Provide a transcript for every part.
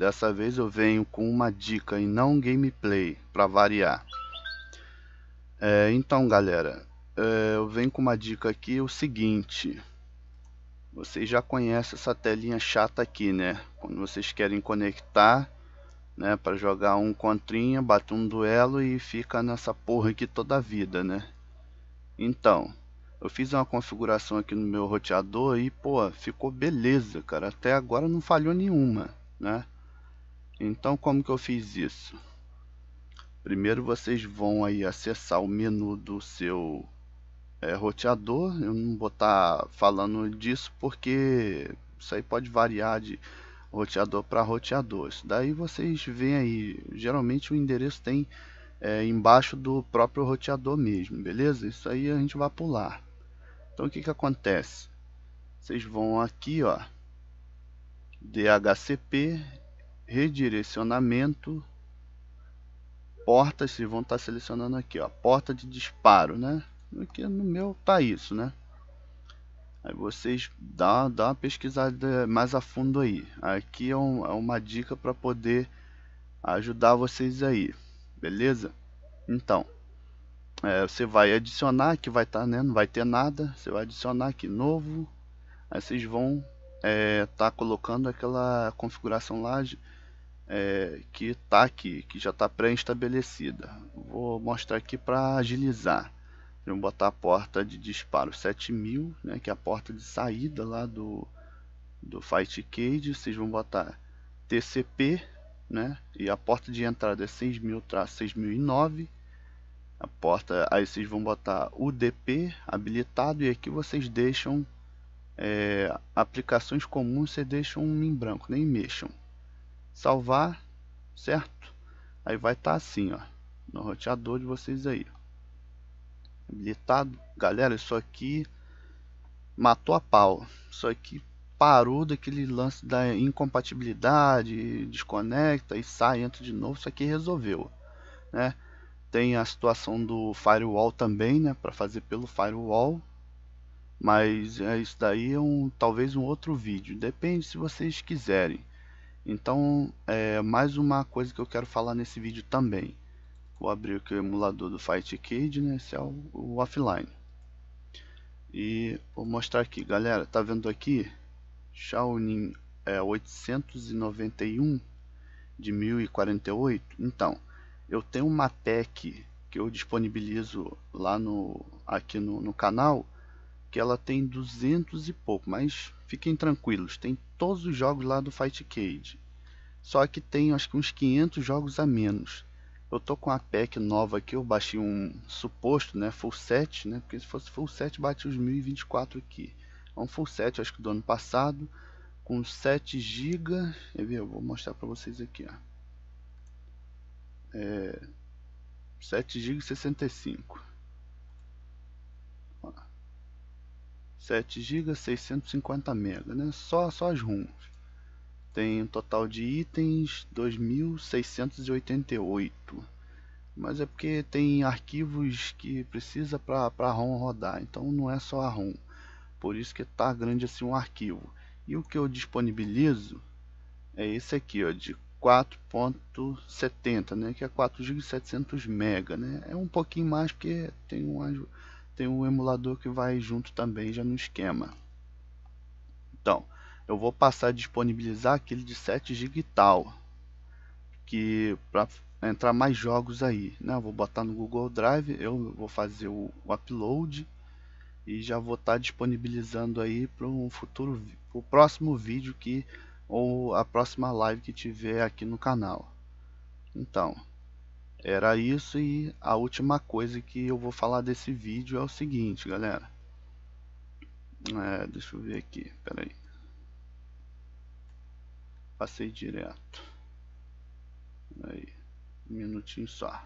Dessa vez eu venho com uma dica e não gameplay, para variar. É, então galera, é, eu venho com uma dica aqui, o seguinte. Vocês já conhecem essa telinha chata aqui, né? Quando vocês querem conectar, né? Para jogar um contrinha, bate um duelo e fica nessa porra aqui toda a vida, né? Então, eu fiz uma configuração aqui no meu roteador e, pô, ficou beleza, cara. Até agora não falhou nenhuma, né? Então, como que eu fiz isso? Primeiro vocês vão aí acessar o menu do seu é, roteador. Eu não vou estar tá falando disso porque isso aí pode variar de roteador para roteador. Isso daí vocês veem aí. Geralmente o endereço tem é, embaixo do próprio roteador mesmo, beleza? Isso aí a gente vai pular. Então o que que acontece? Vocês vão aqui, ó, DHCP, redirecionamento, portas, vocês vão estar selecionando aqui, ó, porta de disparo, né? Aqui no meu tá isso, né? Aí vocês dá, dá uma pesquisada mais a fundo aí. Aqui é, um, é uma dica para poder ajudar vocês aí, beleza? Então, é, você vai adicionar, que vai estar, tá, né, não vai ter nada, você vai adicionar aqui novo, aí vocês vão é, tá colocando aquela configuração lá é, que está aqui, que já está pré-estabelecida. Vou mostrar aqui para agilizar. Vamos botar a porta de disparo 7000, né, que é a porta de saída lá do, do Fight Cage. Vocês vão botar TCP, né, e a porta de entrada é 6000-6009 a porta, aí vocês vão botar UDP habilitado e aqui vocês deixam é, aplicações comuns, você deixam em branco, nem mexam. Salvar, certo? Aí vai estar tá assim, ó, no roteador de vocês aí. Habilitado, galera, isso aqui matou a pau. Isso aqui parou daquele lance da incompatibilidade, desconecta e sai, entra de novo. Isso aqui resolveu, né? Tem a situação do firewall também, né, para fazer pelo firewall. Mas é, isso daí é um, talvez um outro vídeo, depende se vocês quiserem. Então, é mais uma coisa que eu quero falar nesse vídeo também. Vou abrir aqui o emulador do FightCade, né, esse é o, o offline. E vou mostrar aqui, galera, tá vendo aqui? Shaolin é 891 de 1048. Então, eu tenho uma tech que eu disponibilizo lá no aqui no, no canal que ela tem 200 e pouco, mas fiquem tranquilos, tem todos os jogos lá do Fight Cage. Só que tem acho que uns 500 jogos a menos. Eu tô com a pack nova aqui, eu baixei um suposto, né, full set, né, porque se fosse full set bate os 1024 aqui. É um full set, acho que do ano passado, com 7 GB, eu vou mostrar para vocês aqui, ó é, 7 GB 65 7 GB 650 MB né? só, só as ROMs. Tem um total de itens 2688 mas é porque tem arquivos que precisa para a ROM rodar então não é só a ROM. Por isso que tá grande assim um arquivo. E o que eu disponibilizo é esse aqui ó, de 4.70, né, que é 4 GB 700 MB, né? É um pouquinho mais porque tem um tem um emulador que vai junto também já no esquema. Então, eu vou passar a disponibilizar aquele de 7 GB tal, que para entrar mais jogos aí, né? Eu vou botar no Google Drive, eu vou fazer o, o upload e já vou estar tá disponibilizando aí para um futuro, o próximo vídeo que ou a próxima live que tiver aqui no canal. Então, era isso e a última coisa que eu vou falar desse vídeo é o seguinte, galera. É, deixa eu ver aqui, peraí. Passei direto. Aí, um minutinho só.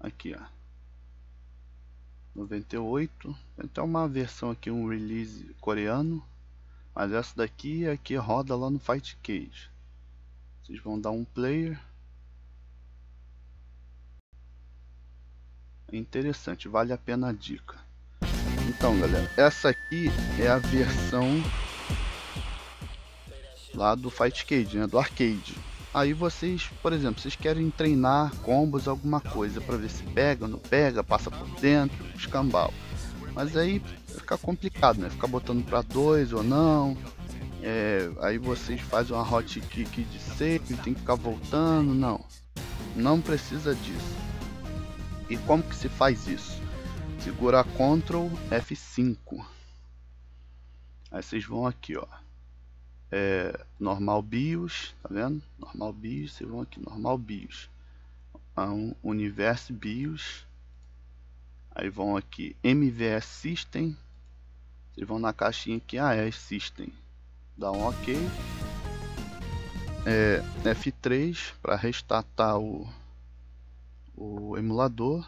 Aqui, ó. 98. Então uma versão aqui, um release coreano. Mas essa daqui é que roda lá no Fight Cage. Vocês vão dar um player. Interessante, vale a pena a dica. Então galera, essa aqui é a versão lá do Fight Cage, né, do arcade. Aí vocês, por exemplo, vocês querem treinar combos, alguma coisa para ver se pega, não pega, passa por dentro, escambau. Mas aí fica complicado, né? Ficar botando para dois ou não. É, aí vocês fazem uma hot kick de save, tem que ficar voltando, não. Não precisa disso. E como que se faz isso? Segura Ctrl F5. Aí vocês vão aqui, ó é, normal BIOS, tá vendo? Normal BIOS, vocês vão aqui, normal BIOS. Um, universo BIOS. Aí vão aqui MVS System. Vocês vão na caixinha aqui, ah, é System. Dá um OK. É, F3 para restartar o, o emulador.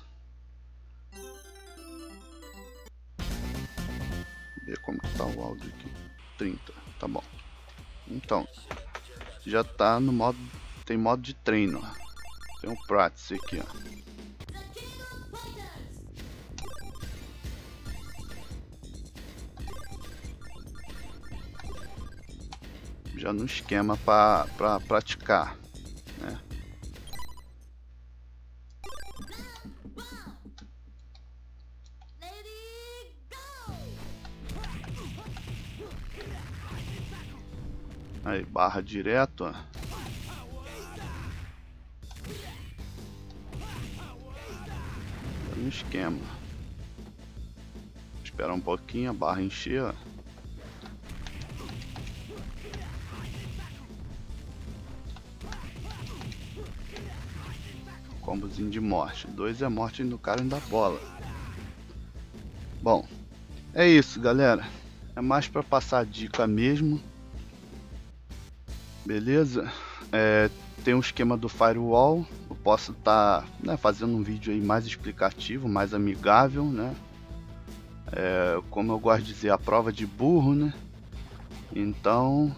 Ver como que tá o áudio aqui. 30, tá bom. Então, já tá no modo, tem modo de treino. Tem um practice aqui, ó. Já no esquema para praticar, Aí, barra direto, ó. no esquema. Esperar um pouquinho, a barra encher, ó. Combozinho de morte. Dois é morte no cara da bola. Bom, é isso, galera. É mais para passar dica mesmo Beleza? É, tem um esquema do firewall. Eu posso estar tá, né, fazendo um vídeo aí mais explicativo, mais amigável, né? É, como eu gosto de dizer, a prova de burro, né? Então,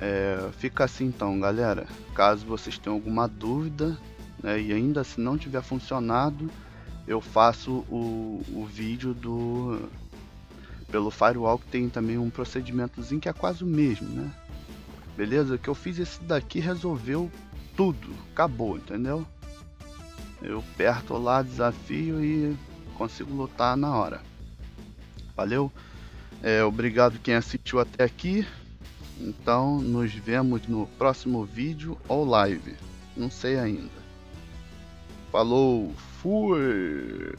é, fica assim então, galera. Caso vocês tenham alguma dúvida né, e ainda se não tiver funcionado, eu faço o, o vídeo do pelo firewall que tem também um procedimentozinho que é quase o mesmo, né? Beleza? Que eu fiz esse daqui resolveu tudo. Acabou, entendeu? Eu aperto lá desafio e consigo lutar na hora. Valeu? É, obrigado quem assistiu até aqui. Então nos vemos no próximo vídeo ou live. Não sei ainda. Falou, fui!